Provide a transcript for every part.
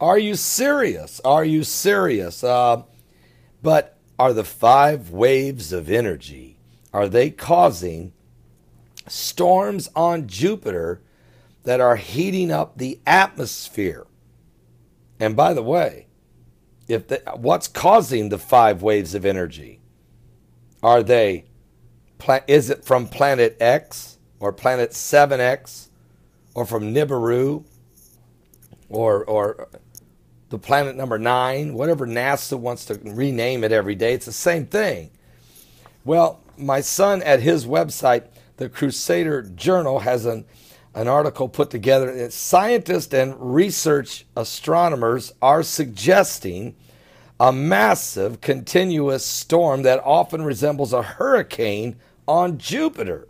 Are you serious? Are you serious? Uh, but are the five waves of energy are they causing storms on Jupiter that are heating up the atmosphere? And by the way, if the, what's causing the five waves of energy? Are they is it from planet X or planet 7X or from Nibiru or or the planet number 9, whatever NASA wants to rename it every day, it's the same thing. Well, my son at his website, the Crusader Journal has an an article put together. Scientists and research astronomers are suggesting a massive continuous storm that often resembles a hurricane on Jupiter.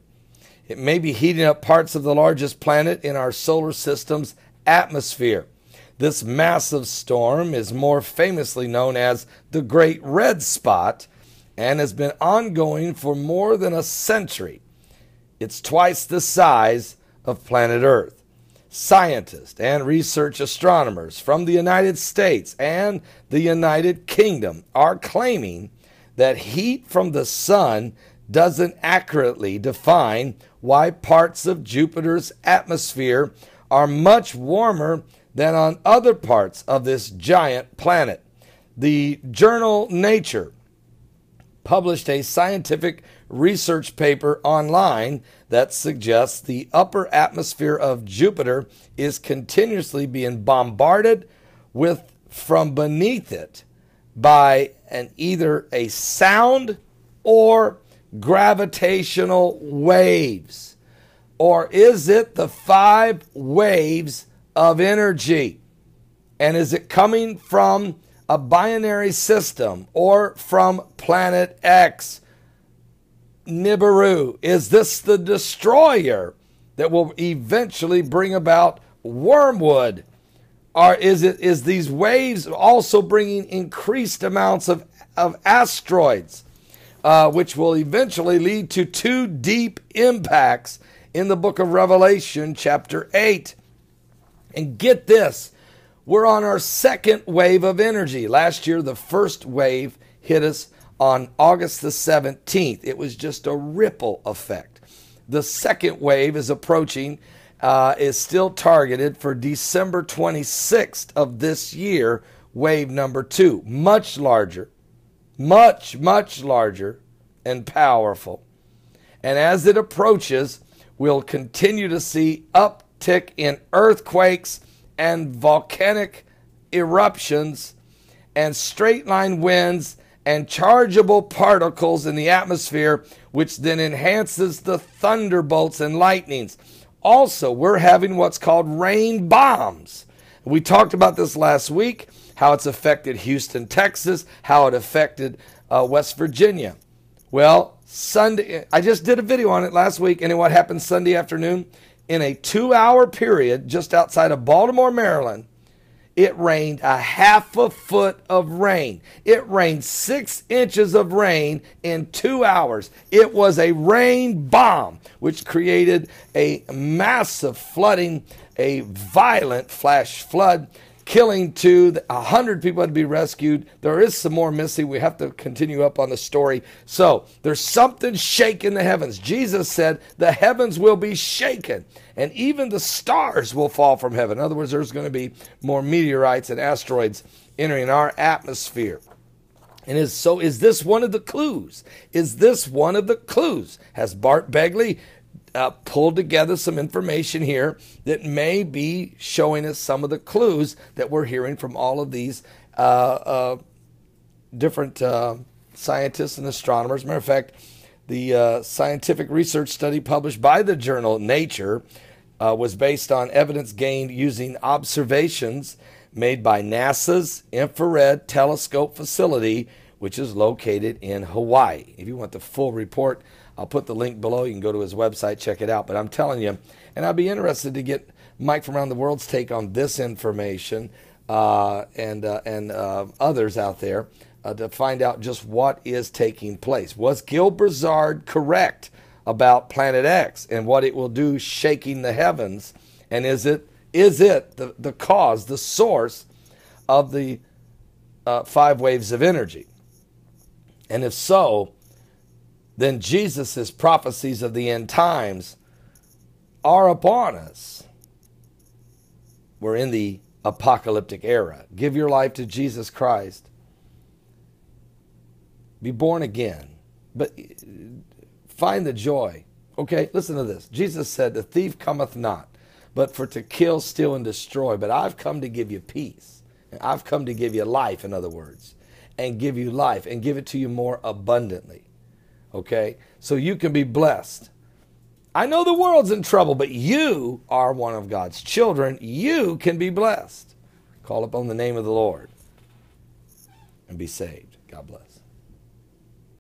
It may be heating up parts of the largest planet in our solar system's atmosphere. This massive storm is more famously known as the Great Red Spot and has been ongoing for more than a century. It's twice the size of planet Earth. Scientists and research astronomers from the United States and the United Kingdom are claiming that heat from the sun doesn't accurately define why parts of Jupiter's atmosphere are much warmer than on other parts of this giant planet. The journal Nature published a scientific research paper online that suggests the upper atmosphere of Jupiter is continuously being bombarded with from beneath it by an either a sound or gravitational waves? Or is it the five waves of energy? And is it coming from a binary system or from planet X? Nibiru, is this the destroyer that will eventually bring about wormwood? Or is it is these waves also bringing increased amounts of, of asteroids? uh, which will eventually lead to two deep impacts in the book of Revelation, chapter 8. And get this, we're on our second wave of energy. Last year, the first wave hit us on August the 17th. It was just a ripple effect. The second wave is approaching, uh, is still targeted for December 26th of this year, wave number two. Much larger, much, much larger and powerful. And as it approaches, we'll continue to see uptick in earthquakes and volcanic eruptions and straight line winds and chargeable particles in the atmosphere, which then enhances the thunderbolts and lightnings. Also, we're having what's called rain bombs. We talked about this last week how it's affected Houston, Texas, how it affected uh, West Virginia. Well, Sunday, I just did a video on it last week, and what happened Sunday afternoon? In a two hour period just outside of Baltimore, Maryland, it rained a half a foot of rain. It rained six inches of rain in two hours. It was a rain bomb, which created a massive flooding, a violent flash flood killing two. A hundred people had to be rescued. There is some more missing. We have to continue up on the story. So there's something shaking the heavens. Jesus said the heavens will be shaken, and even the stars will fall from heaven. In other words, there's going to be more meteorites and asteroids entering our atmosphere. And is so is this one of the clues? Is this one of the clues? Has Bart Begley uh, pulled together some information here that may be showing us some of the clues that we're hearing from all of these uh, uh, different uh, scientists and astronomers. Matter of fact, the uh, scientific research study published by the journal Nature uh, was based on evidence gained using observations made by NASA's Infrared Telescope Facility, which is located in Hawaii. If you want the full report, I'll put the link below. You can go to his website, check it out. But I'm telling you, and I'd be interested to get Mike from around the world's take on this information uh, and uh, and uh, others out there uh, to find out just what is taking place. Was Gil Broussard correct about Planet X and what it will do, shaking the heavens? And is it is it the, the cause, the source of the uh, five waves of energy? And if so, then Jesus' prophecies of the end times are upon us. We're in the apocalyptic era. Give your life to Jesus Christ. Be born again. But uh, find the joy. Okay, listen to this. Jesus said, The thief cometh not, but for to kill, steal, and destroy. But I've come to give you peace. I've come to give you life, in other words, and give you life and give it to you more abundantly. Okay? So you can be blessed. I know the world's in trouble, but you are one of God's children. You can be blessed. Call upon the name of the Lord and be saved. God bless.